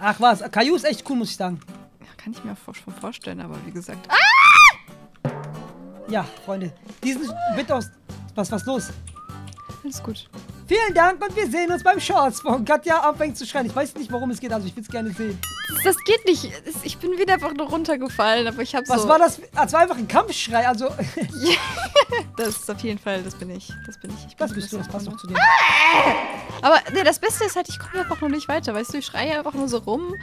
Ach was, Caillou ist echt cool, muss ich sagen. Ja, kann ich mir auch schon vorstellen, aber wie gesagt. Ja, Freunde. Diesen bitte aus. Was, was los? Alles gut. Vielen Dank und wir sehen uns beim Shorts, wo Katja anfängt zu schreien. Ich weiß nicht, worum es geht, also ich will es gerne sehen. Das geht nicht. Ich bin wieder einfach nur runtergefallen, aber ich habe so... Was war das? Ah, Es war einfach ein Kampfschrei, also Das ist auf jeden Fall, das bin ich. Das bin ich. ich bin das bist du, das passt doch zu dir. Aber nee, das Beste ist halt, ich komme einfach nur nicht weiter, weißt du? Ich schreie einfach nur so rum.